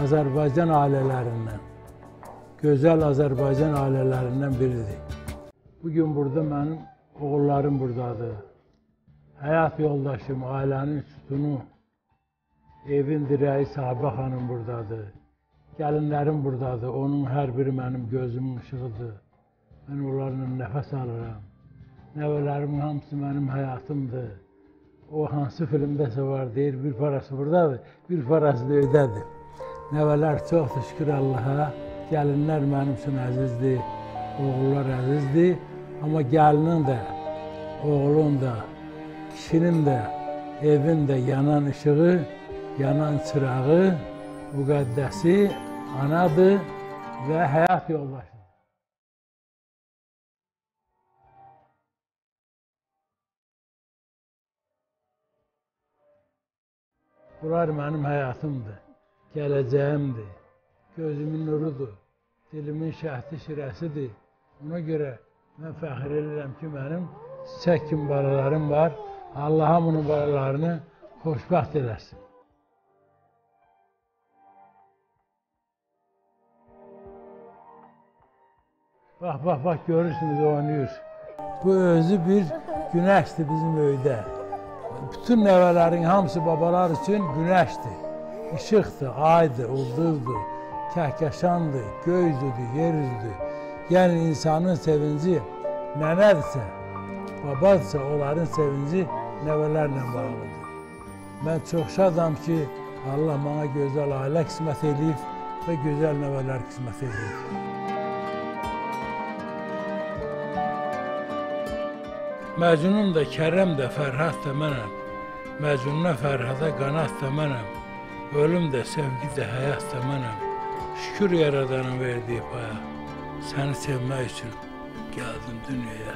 Azərbaycan ailələrindən, gözəl Azərbaycan ailələrindən biridir. Bugün burada mənim oğullarım buradadır. Həyat yoldaşım, ailənin sütunu, evin dirəyi Sabah xanım buradadır. Gəlinlərim buradadır. Onun hər biri mənim gözümün işığıdır. Mən onlarla nəfəs alıram. Nəvələrimin hamısı mənim həyatımdır. O hansı filmdəsə var deyir, bir parası buradadır, bir parası da öydədir. Nəvələr çoxdur, şükür Allaha. Gəlinlər mənim üçün əzizdir, oğullar əzizdir. Amma gəlinin də, oğlun da, kişinin də, evin də yanan işığı, yanan çırağı, müqəddəsi anadır və həyat yoldaşıdır. Bunlar mənim həyatımdır, gələcəyimdir, gözümün nurudur, dilimin şəhti şirəsidir. Ona görə mən fəxr edirəm ki, mənim çiçək kimi balalarım var. Allah hamının balalarını xoşbəxt eləsin. Bak bak bak görürsünüz oynayır. Bu özü bir güneşti bizim öydə. Bütün nəvələrin hamısı babalar üçün güneşti. Işıqdır, aydır, ulduzdur, kəhkəşandır, göydür, yeryüzdür. Yəni insanın sevinci nənədirsə, babadırsa onların sevinci nəvələrlə bağlıdır. Mən çox şadam ki, Allah bana gözəl ailə qismət eləyib və gözəl nəvələr qismət eləyib. Məcnun da, Kərəm də, Fərhad da mənəm. Məcnuna, Fərhada qanat da mənəm. Ölüm də, sevgi də, həyat da mənəm. Şükür yaradanın verdiyi paya. Səni sevmək üçün gəldim dünyaya.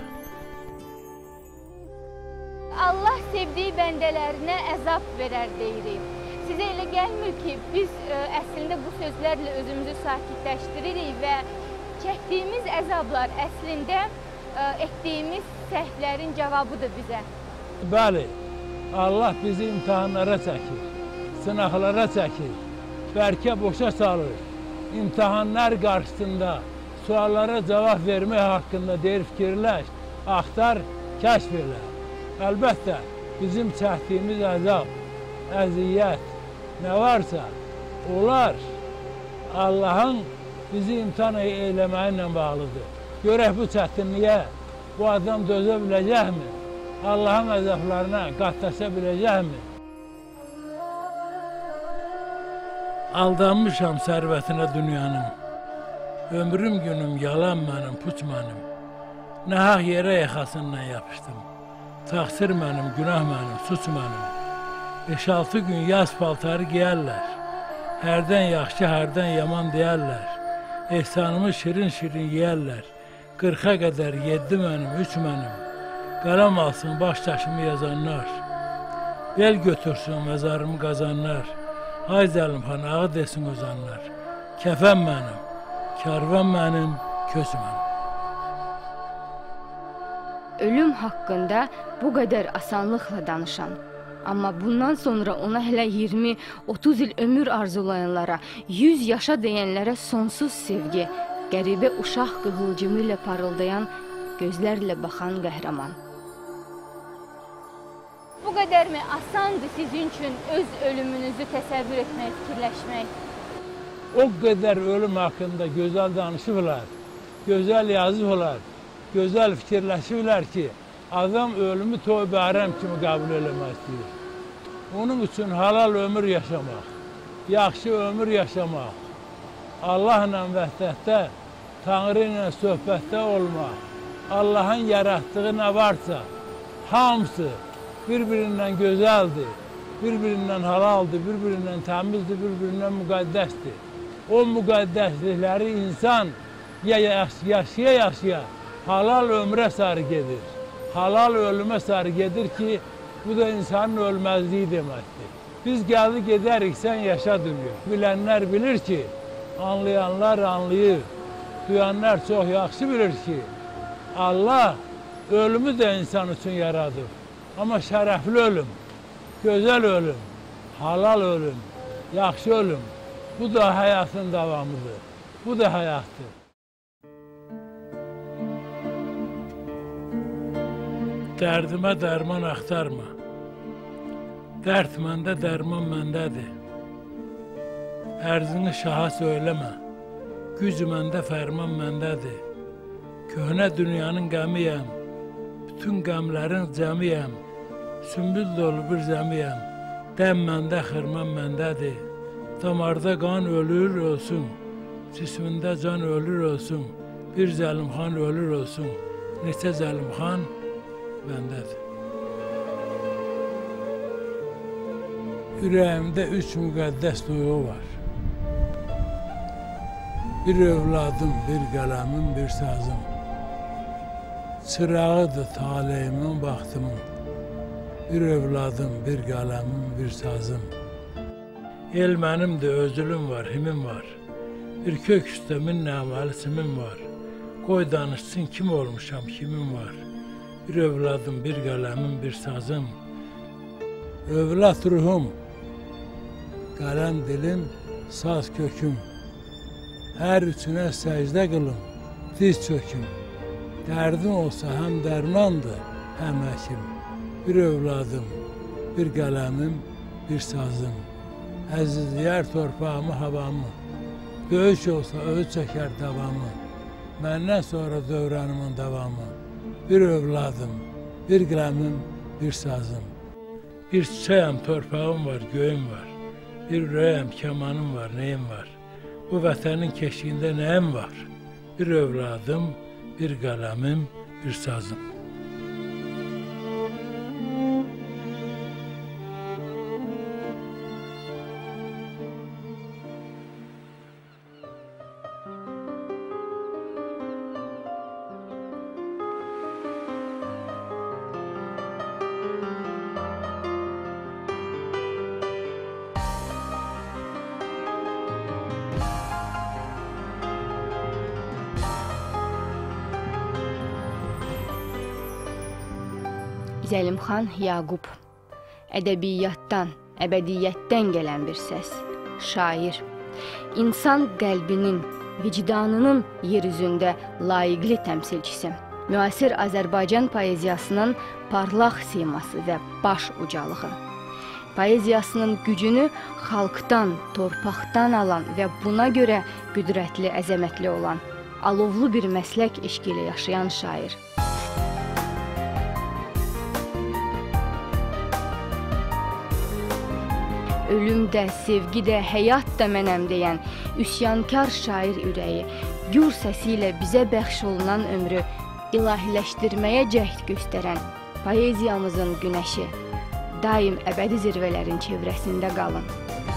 Allah sevdiyi bəndələrinə əzab verər deyirik. Sizə elə gəlmir ki, biz ə, əslində bu sözlərlə özümüzü sakitləşdiririk və çəkdiyimiz əzablar əslində ə, etdiyimiz səhvlərin cavabıdır bizə. Bəli, Allah bizi imtahanlara çəkir, sınaqlara çəkir, bərkə boşa salır. İmtahanlar qarşısında suallara cavab vermək haqqında deyir fikirləş, axtar, kəşf elə. Əlbəttə, bizim çəkdiyimiz əzab, əziyyət, nə varsa, onlar Allahın bizi imtihan eləməyi ilə bağlıdır. Görək bu çətinliyə bu adam dözə biləcəkmi? Allah'ın azaplarına katlaşabileceğim mi? Aldanmışam servetine dünyanın. Ömrüm günüm yalan benim, puç benim. Nahak yere yakasından yapıştım. Taksir benim, günah benim, suç benim. Beş altı gün yaz paltarı giyerler. Herden yaxşı, herden yaman deyerler. Ehsanımı şirin şirin yiyerler. Qırxa qədər yeddi mənim, üç mənim. Qələm alsın baş daşımı yazanlar. El götürsün məzarımı qazanlar. Ay Zəlimxan ağı desin ozanlar. Kəfən mənim, karvan mənim, köz. Ölüm haqqında bu qədər asanlıqla danışan, amma bundan sonra ona hələ 20-30 il ömür arzulayanlara, 100 yaşa deyənlərə sonsuz sevgi, qəribə uşaq qığılcımı parıldayan gözlərlə baxan qəhrəman. Bu qədərmi asandır sizin üçün öz ölümünüzü təsəvvür etmək, fikirləşmək? O qədər ölüm haqqında gözəl danışıblar, gözəl yazıblar, gözəl fikirləşiblər ki, adam ölümü toy bərəm kimi qəbul eləmək istəyir. Onun üçün halal ömür yaşamaq, yaxşı ömür yaşamaq, Allahla vəhdətdə, Tanrı ilə söhbətdə olmaq, Allahın yaratdığı nə varsa, hamısı bir-birindən gözəldir, bir-birindən halaldır, bir-birindən təmizdir, bir-birindən müqəddəsdir. O müqəddəslikləri insan ya yaşaya-yaşaya halal ömrə sarı gedir. Halal ölümə sarı gedir ki, bu da insanın ölməzliyi deməkdir. Biz gəldi gedərik, sən yaşa dünya. Bilənlər bilir ki, anlayanlar anlayır. Duyanlar çox yaxşı bilir ki, Allah ölümü də insan üçün yaradıb. Amma şərəfli ölüm, gözəl ölüm, halal ölüm, yaxşı ölüm. Bu da həyatın davamıdır. Bu da həyatdır. Dərdimə dərman axtarma. Dərd məndə, dərman məndədir. Ərzini şaha söyləmə. Güc məndə, fərman məndədir. Köhnə dünyanın qəmiyəm. Bütün qəmlərin cəmiyəm. Sümbül dolu bir zəmiyəm. Dəm məndə, xırman məndədir. Damarda qan ölür olsun. Cismində can ölür olsun. Bir zəlimxan ölür olsun. Neçə zəlimxan məndədir. Ürəyimdə üç müqəddəs duyğu var. Bir övladım, bir qələmim, bir sazım. Çırağıdır taleyimin, baxtımın. Bir övladım, bir qələmim, bir sazım. El mənimdir, özülüm var, himim var. Bir kök üstə min nəməli simim var. Qoy danışsın kim olmuşam, kimim var. Bir övladım, bir qələmim, bir sazım. Övlad ruhum, qələm dilim, saz köküm. Hər üçünə səcdə qılım, diz çöküm. Dərdim olsa həm dərmandır, həm həkim. Bir övladım, bir qələmim, bir sazım. Əzizləyər torpağımı, havamı. Böyük olsa öz çəkər davamı. Məndən sonra dövrənimin davamı. Bir övladım, bir qələmim, bir sazım. Bir çiçəyəm, torpağım var, göyüm var. Bir ürəyəm, kamanım var, nəyim var. Bu vətənin keşiyində nəyim var? Bir övladım, bir qələmim, bir sazım. Zəlimxan Yaqub ədəbiyyatdan, əbədiyyətdən gələn bir səs. Şair. İnsan qəlbinin, vicdanının yer üzündə layiqli təmsilçisi. Müasir Azərbaycan poeziyasının parlaq siması və baş ucalığı. Poeziyasının gücünü xalqdan, torpaqdan alan və buna görə qüdrətli, əzəmətli olan, alovlu bir məslək eşqi ilə yaşayan şair. Ölüm də, sevgi də, həyat da mənəm deyən üsyankar şair ürəyi gür səsi ilə bizə bəxş olunan ömrü ilahiləşdirməyə cəhd göstərən poeziyamızın günəşi daim əbədi zirvələrin çevrəsində qalın.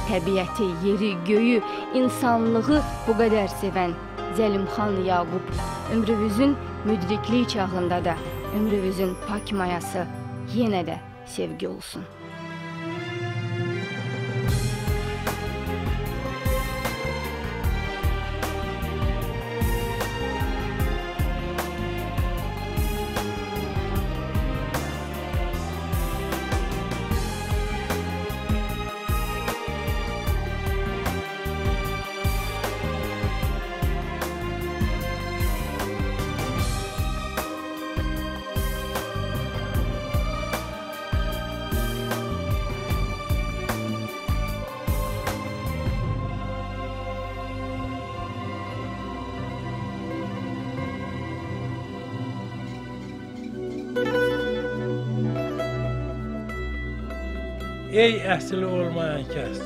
Təbiəti, yeri, göyü, insanlığı bu qədər sevən Zəlimxan Yaqub ömrümüzün müdriklik çağında da ömrümüzün pak mayası yenə də sevgi olsun. Ey əsli olmayan kəs.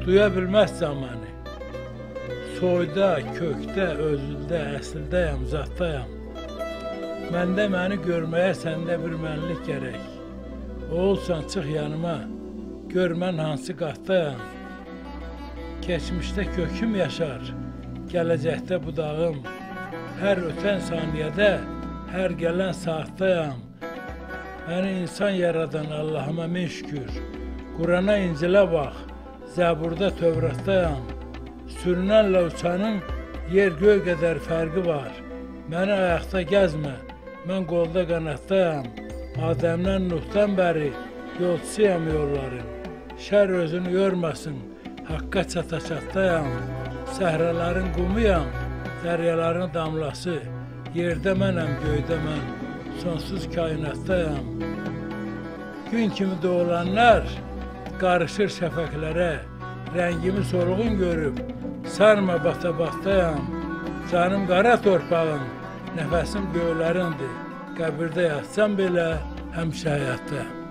Duya bilməz zamanı. Soyda, kökdə, özüldə, əsildəyəm, zatdayam. Məndə məni görməyə səndə bir mənlik gərək. Olsan çıx yanıma, gör mən hansı qatdayam. Keçmişdə köküm yaşar, gələcəkdə budağım. Hər ötən saniyədə, hər gələn saatdayam. Məni insan yaradan Allahıma min şükür. Qurana, İncilə bax, Zəburda, Tövratdayam. Sürünənlə uçanın yer göy qədər fərqi var. Məni ayaqda gəzmə, mən qolda qanatdayam. Adəmdən Nuhdan bəri yolçuyam yolların. Şər özünü yormasın, haqqa çata-çatdayam. Səhraların qumuyam, dəryaların damlası. Yerdə mənəm, göydə mən, sonsuz kainatdayam. Gün kimi doğulanlar qarışır şəfəqlərə. Rəngimi solğun görüb sarma bata-batdayam. Canım qara torpağım, nəfəsim göylərindir. Qəbirdə yatsam belə həmişə həyatdayam.